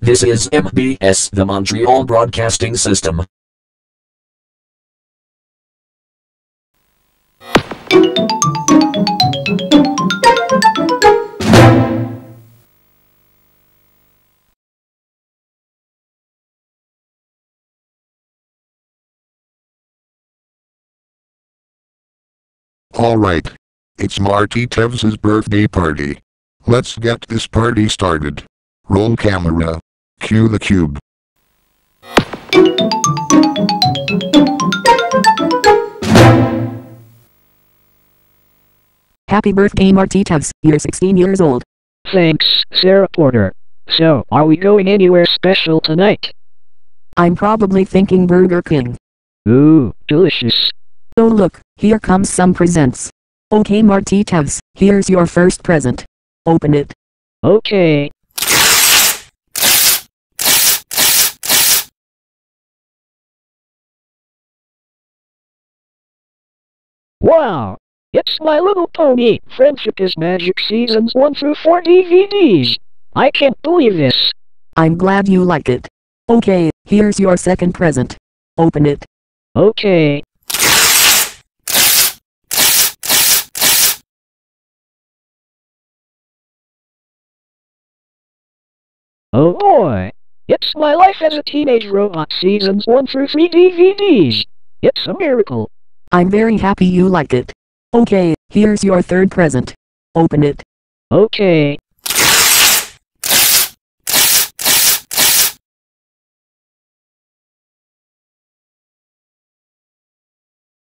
This is MBS, the Montreal Broadcasting System. Alright. It's Martee Teves's birthday party. Let's get this party started. Roll camera. Cue the cube. Happy birthday Martee Teves, you're 16 years old. Thanks, Sarah Porter. So, are we going anywhere special tonight? I'm probably thinking Burger King. Ooh, delicious. Oh look, here comes some presents. Okay Martee Teves, here's your first present. Open it. Okay. Wow! It's My Little Pony, Friendship is Magic Seasons 1 through 4 DVDs. I can't believe this. I'm glad you like it. Okay, here's your second present. Open it. Okay. Oh boy! It's My Life as a Teenage Robot Seasons 1 through 3 DVDs. It's a miracle. I'm very happy you like it. Okay, here's your third present. Open it. Okay.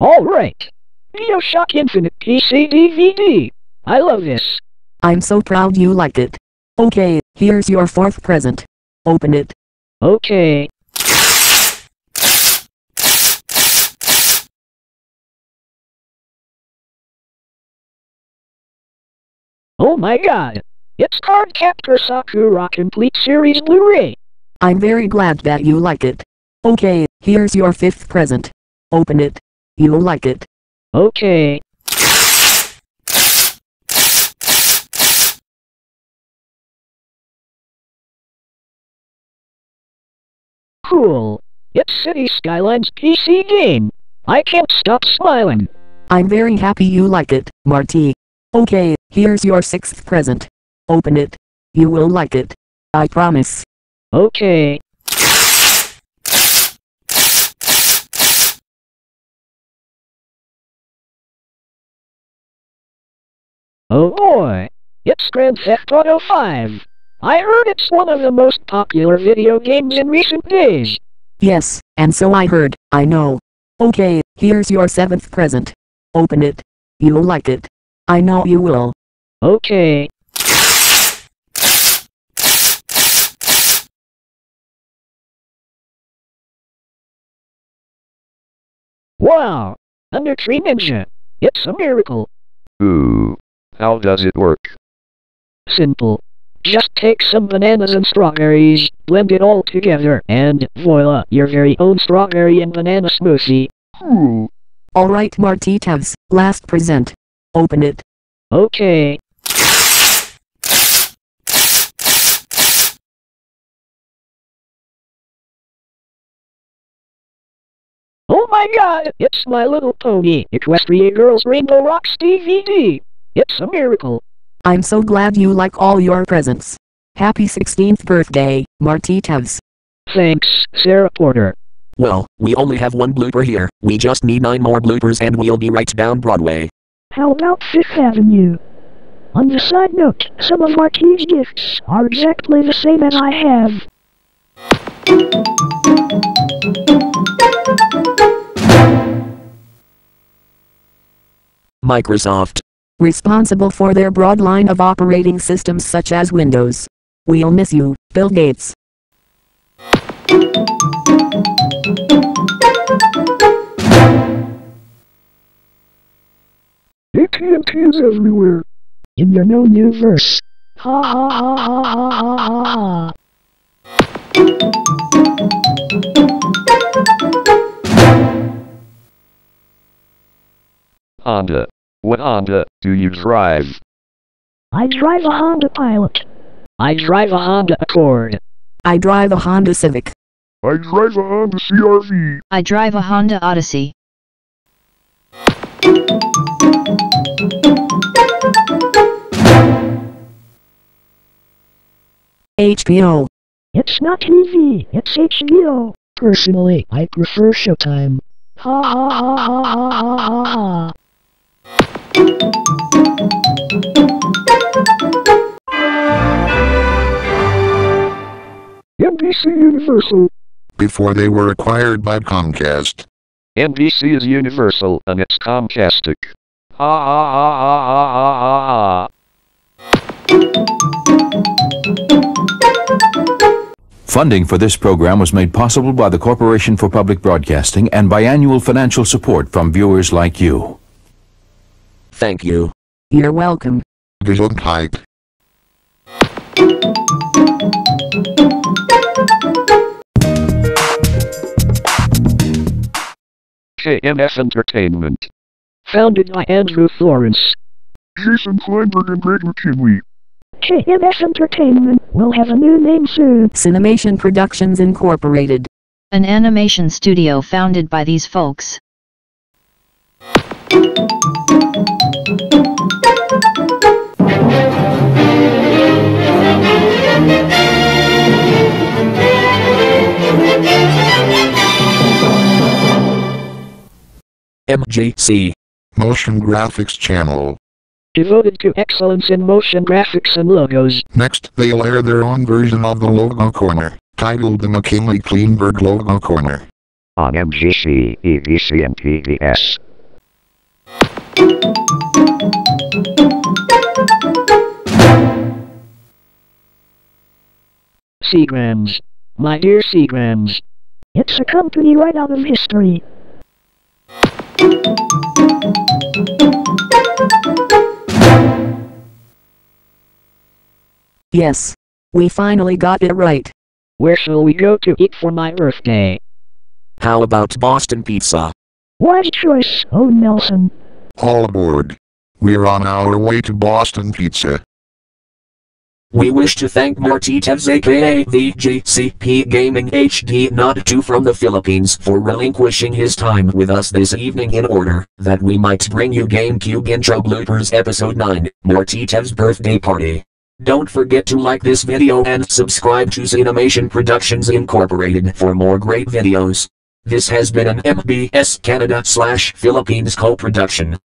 Alright. Bioshock Infinite PC DVD. I love this. I'm so proud you like it. Okay, here's your fourth present. Open it. Okay. Oh my god! It's Cardcaptor Sakura Complete Series Blu-ray! I'm very glad that you like it. Okay, here's your fifth present. Open it. You'll like it. Okay. Cool. It's City Skylines PC game. I can't stop smiling. I'm very happy you like it, Martee. Okay, here's your sixth present. Open it. You will like it. I promise. Okay. Oh boy! It's Grand Theft Auto 5! I heard it's one of the most popular video games in recent days. Yes, and so I heard, I know. Okay, here's your seventh present. Open it. You'll like it. I know you will. Okay. Wow! Under Tree Ninja! It's a miracle! Ooh. How does it work? Simple. Just take some bananas and strawberries, blend it all together, and voila, your very own strawberry and banana smoothie. Ooh. Alright Martee Teves, last present. Open it. Okay. My god, it's My Little Pony Equestria Girls Rainbow Rocks DVD. It's a miracle. I'm so glad you like all your presents. Happy 16th birthday, Martee Teves. Thanks, Sarah Porter. Well, we only have one blooper here. We just need nine more bloopers and we'll be right down Broadway. How about Fifth Avenue? On the side note, some of Martee's gifts are exactly the same as I have. Microsoft. Responsible for their broad line of operating systems such as Windows. We'll miss you, Bill Gates. AT&T is everywhere. In your known universe. Ha ha ha ha ha ha ha ha. Honda. What Honda do you drive? I drive a Honda Pilot. I drive a Honda Accord. I drive a Honda Civic. I drive a Honda CRV. I drive a Honda Odyssey. HBO. It's not TV, it's HBO. Personally, I prefer Showtime. Ha ha ha ha ha ha ha ha. NBC Universal. Before they were acquired by Comcast. NBC is universal and it's Comcastic. Ha ha ha ha ha ha ha ha. Funding for this program was made possible by the Corporation for Public Broadcasting and by annual financial support from viewers like you. Thank you. You're welcome. Gesundheit. KMF Entertainment. Founded by Andrew Florence. Jason Kleinberg and Greg McKinley. KMS Entertainment will have a new name soon. Cinemation Productions Incorporated. An animation studio founded by these folks. MGC. Motion Graphics Channel. Devoted to excellence in motion graphics and logos. Next, they'll air their own version of the Logo Corner, titled the McKinley Kleinberg Logo Corner. On MGC, EVC and PBS. Seagrams. My dear Seagrams. It's a company right out of history. Yes. We finally got it right. Where shall we go to eat for my birthday? How about Boston Pizza? Wise choice, oh Nelson. All aboard. We're on our way to Boston Pizza. We wish to thank Martee Teves aka the GCP Gaming HD Not 2 from the Philippines for relinquishing his time with us this evening in order that we might bring you GameCube Intro Bloopers Episode 9, Martee Birthday Party. Don't forget to like this video and subscribe to Cinemation Productions Incorporated for more great videos. This has been an MBS Canada slash Philippines co-production.